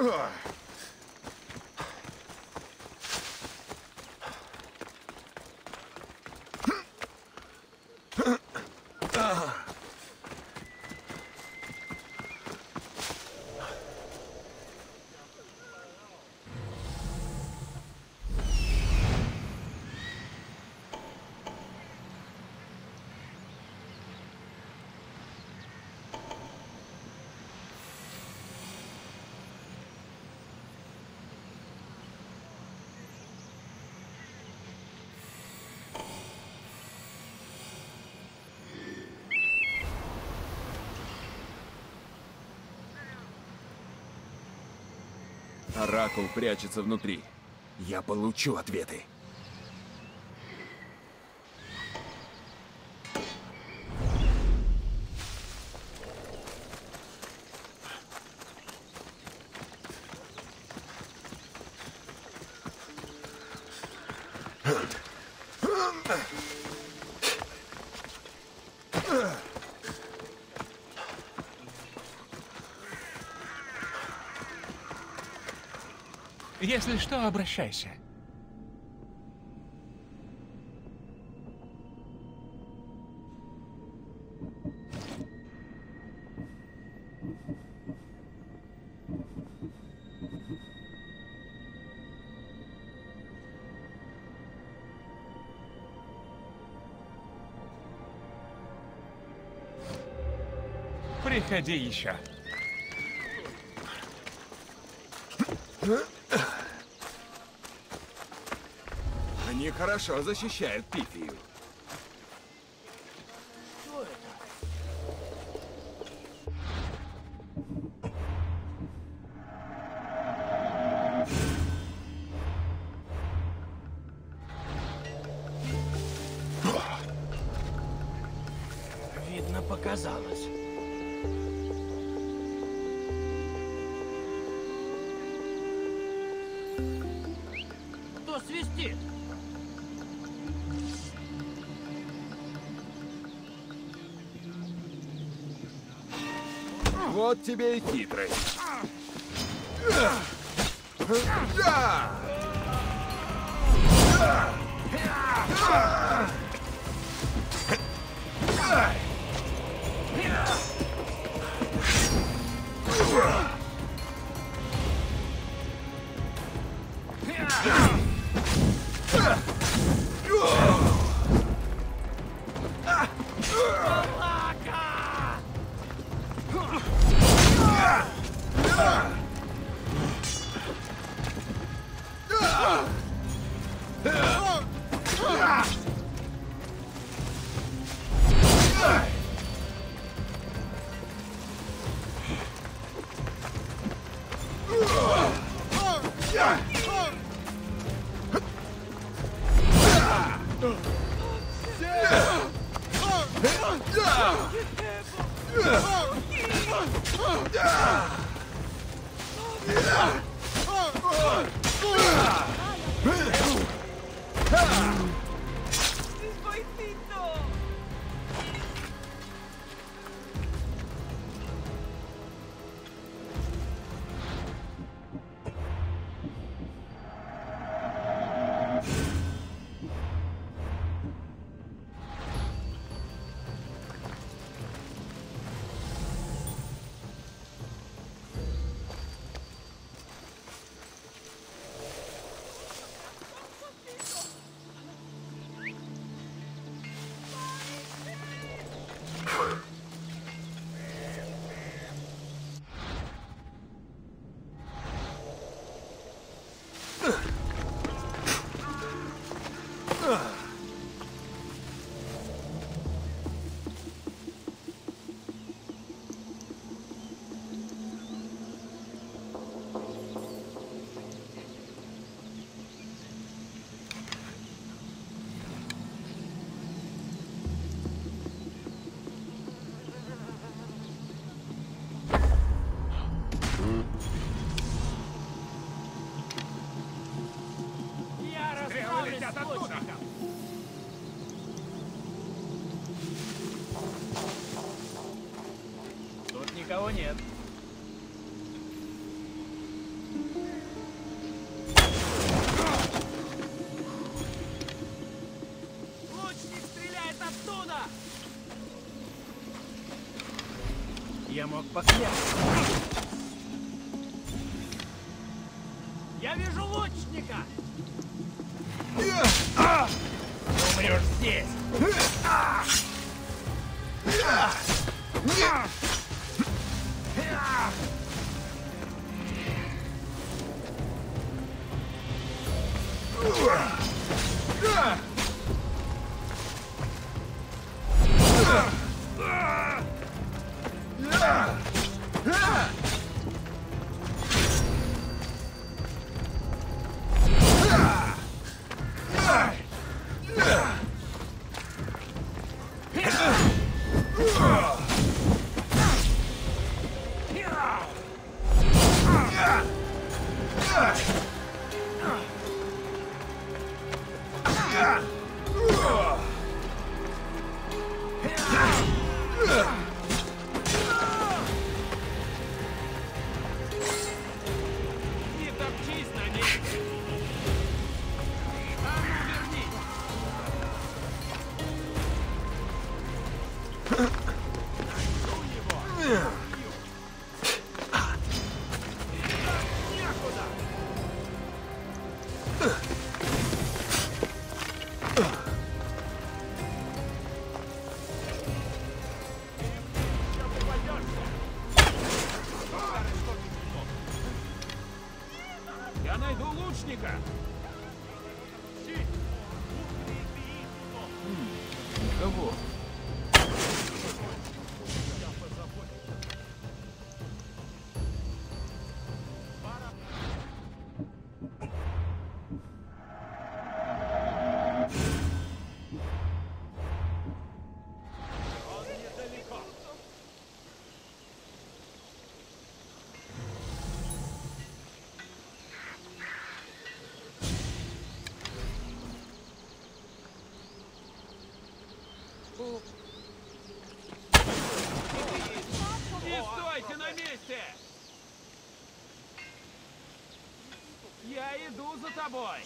Ugh. Оракул прячется внутри. Я получу ответы. Если что, обращайся. Приходи еще. Они хорошо защищают Пифию. Вот тебе и хитрость. Да! Я мог Никого. Не стойте на месте! Я иду за тобой!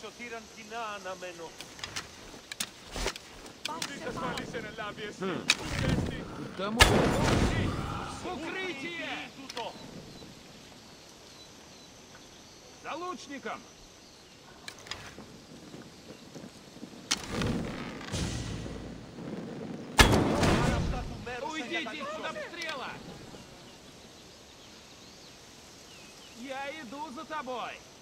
Тому Укрытие! За лучником! Уйдите из-под обстрела! Я иду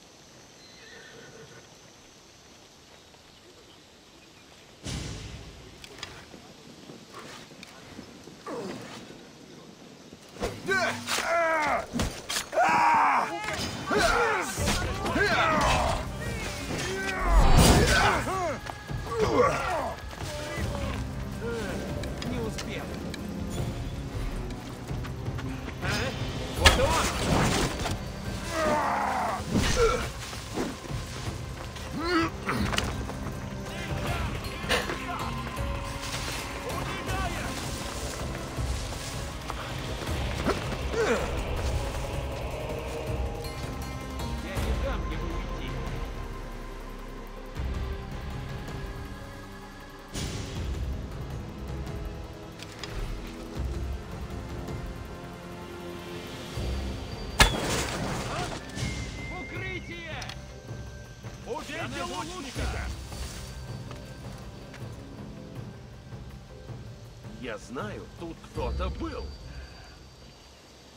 Я знаю, тут кто-то был.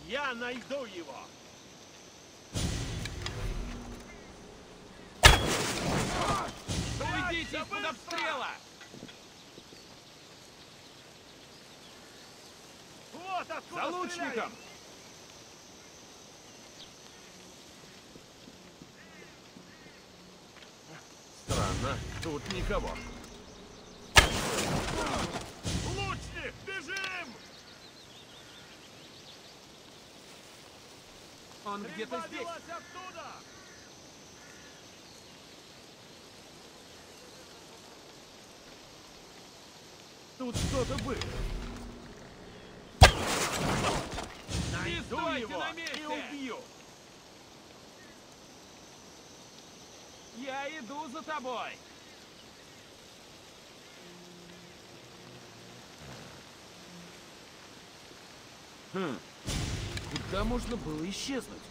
Я найду его. Уйдите из-под обстрела! Вот За лучником! Странно, тут никого. Он где-то здесь. Прибавилась оттуда! Тут кто-то был. Найду стойте его на и месте! убью! Я иду за тобой! Куда можно было исчезнуть?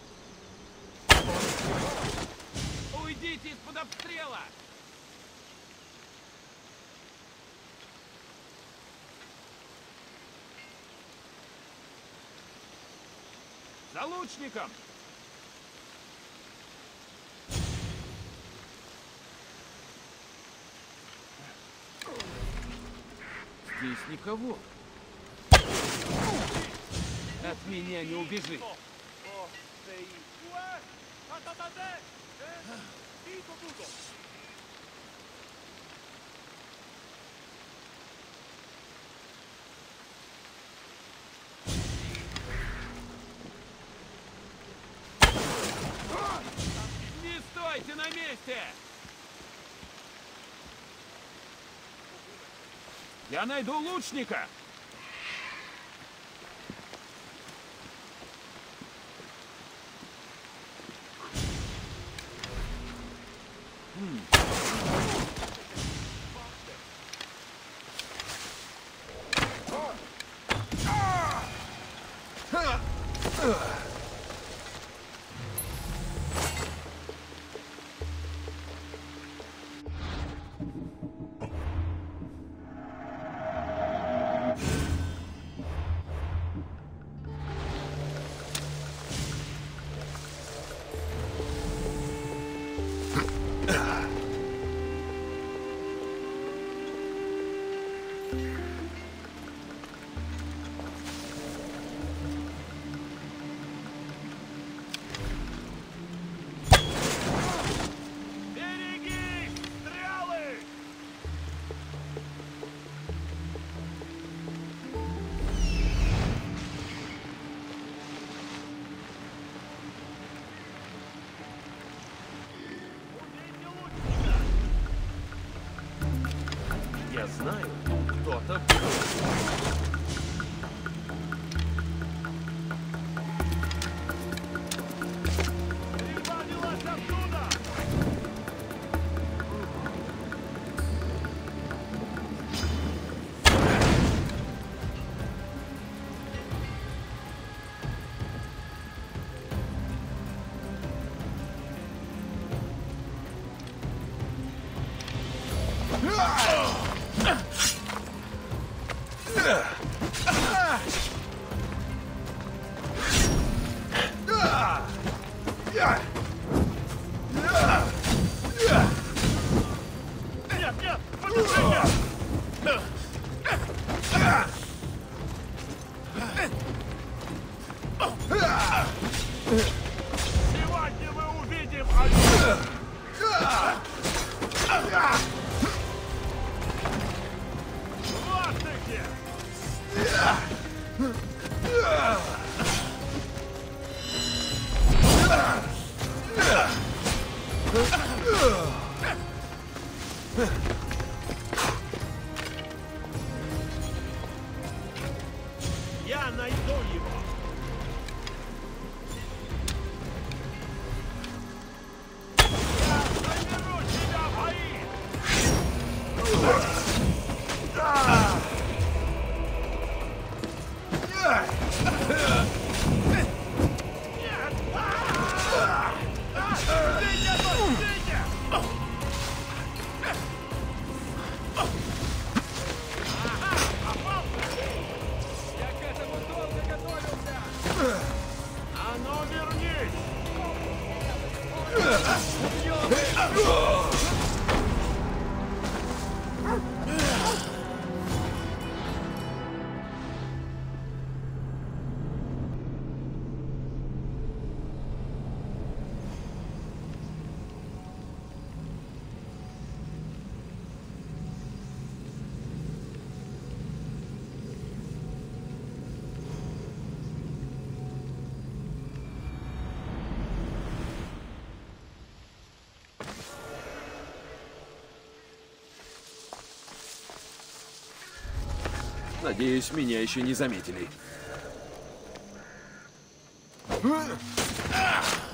Уйдите из-под обстрела! За лучником! Здесь никого. От меня не tutto! Не стойте на месте! Я найду лучника! Uh. Надеюсь, меня еще не заметили. Ugh!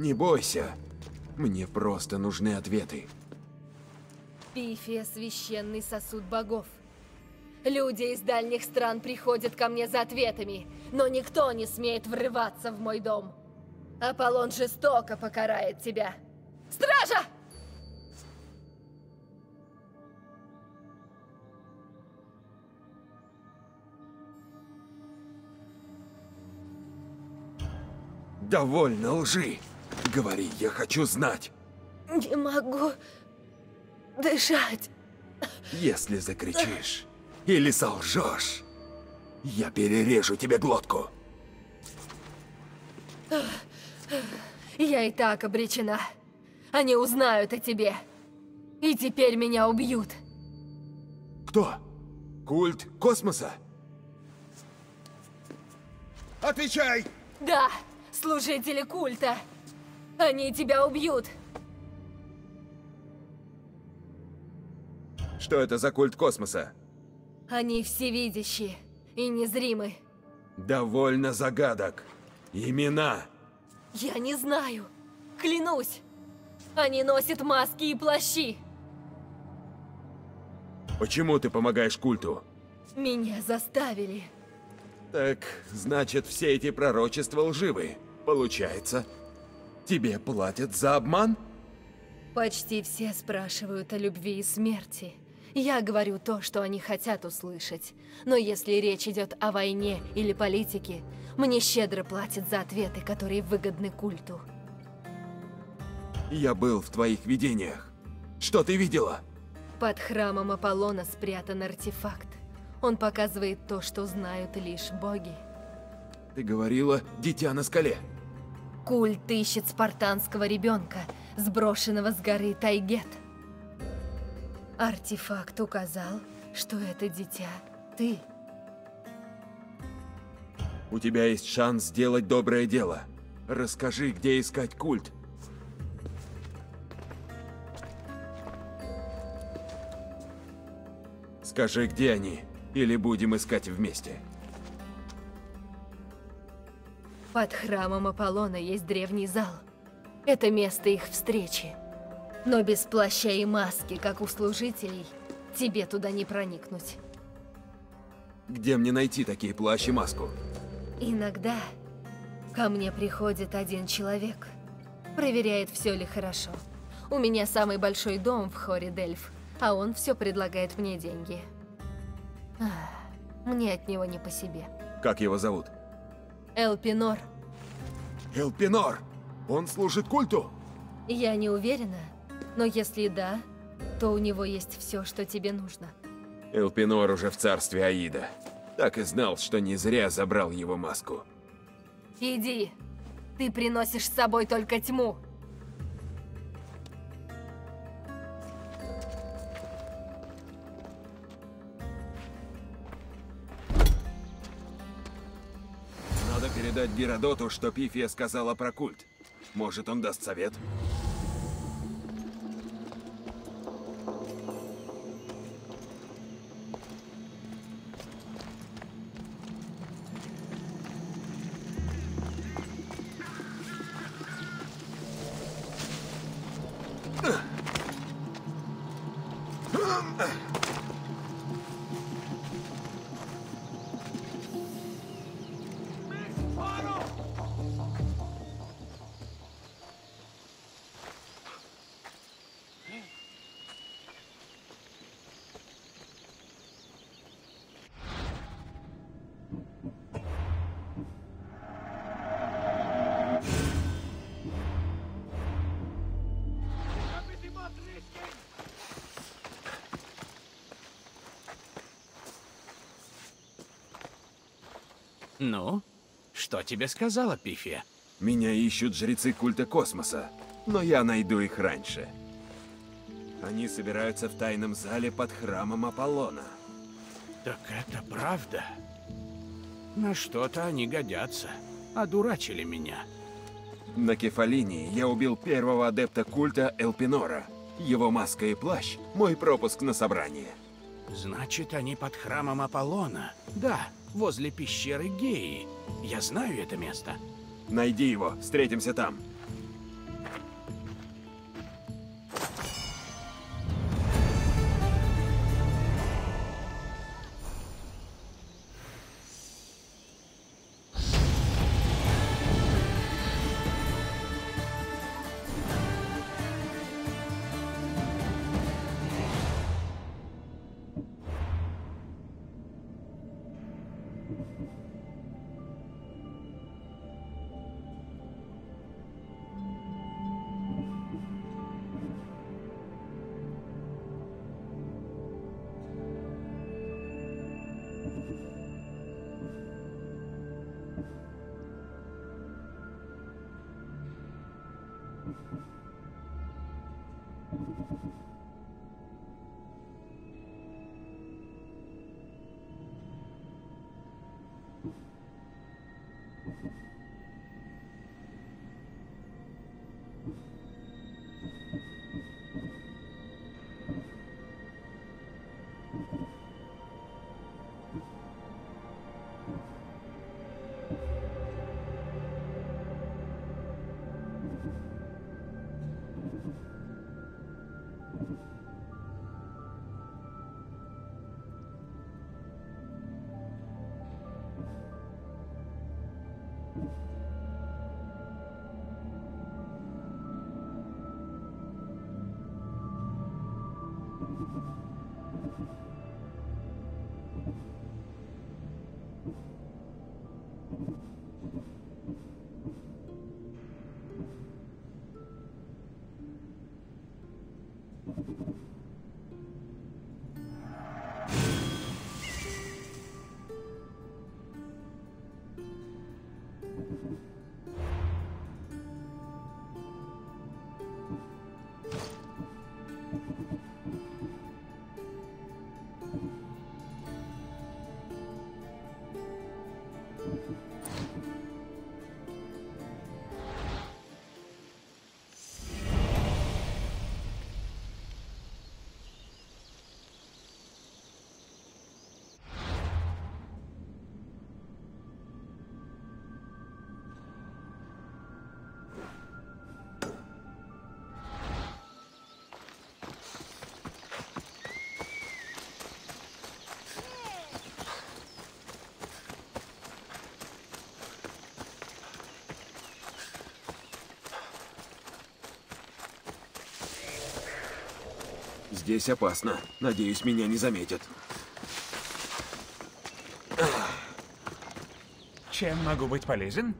Не бойся. Мне просто нужны ответы. Пифия — священный сосуд богов. Люди из дальних стран приходят ко мне за ответами, но никто не смеет врываться в мой дом. Аполлон жестоко покарает тебя. Стража! Довольно лжи. Говори, я хочу знать. Не могу дышать. Если закричишь или солжешь, я перережу тебе глотку. Я и так обречена. Они узнают о тебе. И теперь меня убьют. Кто? Культ космоса? Отвечай! Да, служители культа. Они тебя убьют. Что это за культ космоса? Они всевидящие и незримы. Довольно загадок. Имена. Я не знаю. Клянусь. Они носят маски и плащи. Почему ты помогаешь культу? Меня заставили. Так, значит, все эти пророчества лживы. Получается, тебе платят за обман? Почти все спрашивают о любви и смерти. Я говорю то, что они хотят услышать. Но если речь идет о войне или политике, мне щедро платят за ответы, которые выгодны культу. Я был в твоих видениях. Что ты видела? Под храмом Аполлона спрятан артефакт. Он показывает то, что знают лишь боги. Ты говорила «дитя на скале». Культ ищет спартанского ребенка, сброшенного с горы Тайгет. Артефакт указал, что это дитя ты. У тебя есть шанс сделать доброе дело. Расскажи, где искать культ. Скажи, где они? Или будем искать вместе? Под храмом Аполлона есть древний зал. Это место их встречи. Но без плаща и маски, как у служителей, тебе туда не проникнуть. Где мне найти такие плащ и маску? Иногда ко мне приходит один человек. Проверяет, все ли хорошо. У меня самый большой дом в хоре Дельф, а он все предлагает мне деньги. Мне от него не по себе. Как его зовут? Элпинор, Элпинор! Он служит культу? я не уверена, но если да, то у него есть все, что тебе нужно. Элпинор уже в царстве Аида. Так и знал, что не зря забрал его маску. Иди, ты приносишь с собой только тьму. Передать Геродоту, что Пифия сказала про культ. Может, он даст совет? Ну, что тебе сказала Пифия? Меня ищут жрецы культа космоса, но я найду их раньше. Они собираются в тайном зале под храмом Аполлона. Так это правда? На что-то они годятся. Одурачили меня. На Кефалинии я убил первого адепта культа Элпинора. Его маска и плащ – мой пропуск на собрание. Значит, они под храмом Аполлона. Да, возле пещеры Геи. Я знаю это место. Найди его, встретимся там. Здесь опасно. Надеюсь, меня не заметят. Чем могу быть полезен?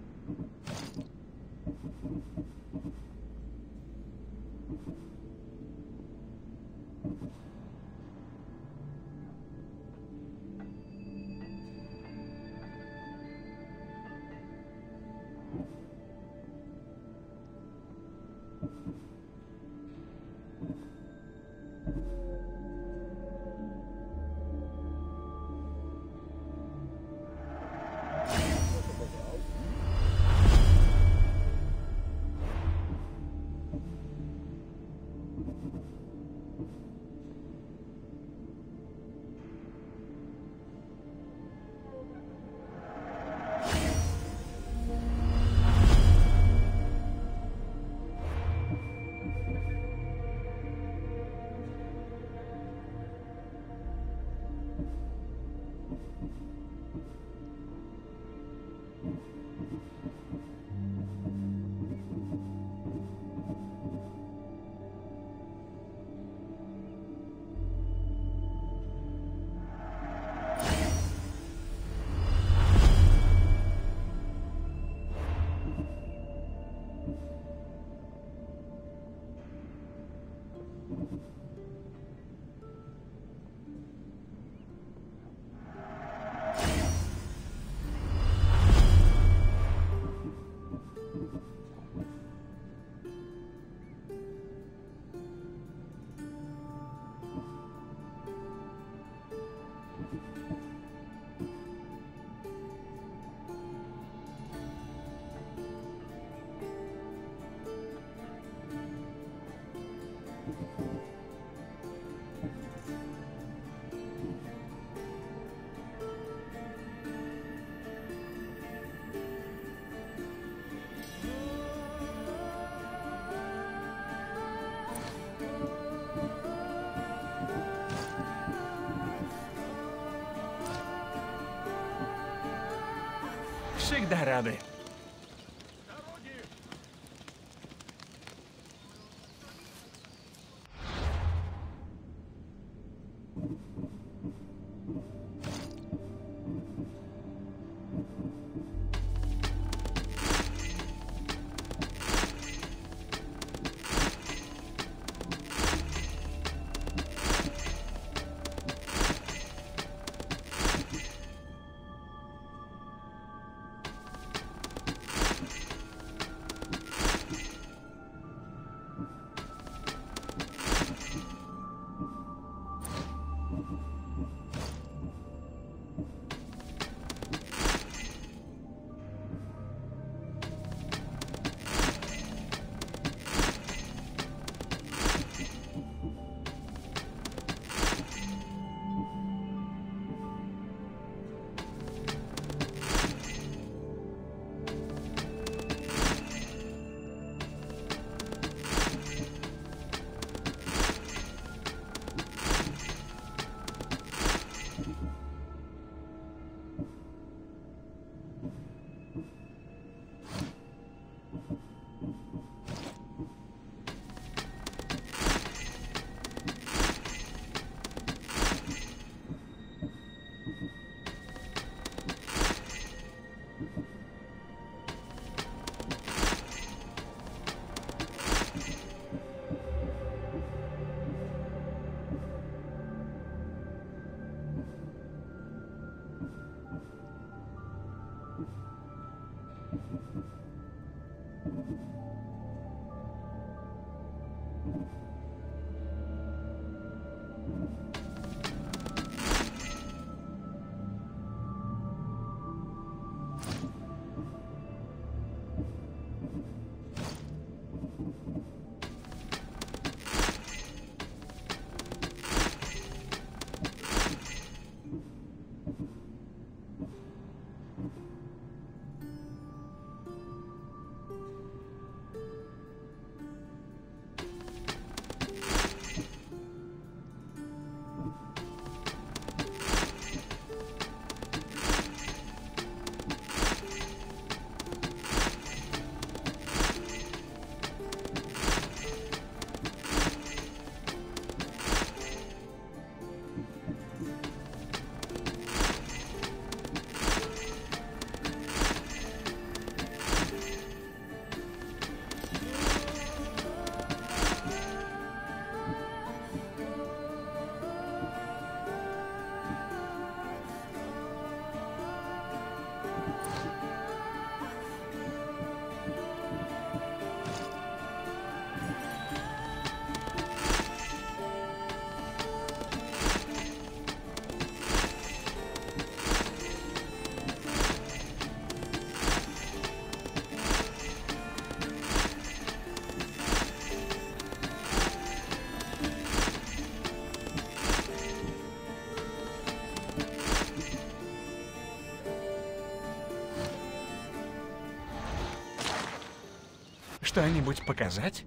Всегда рады. Что-нибудь показать?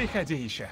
Приходи еще.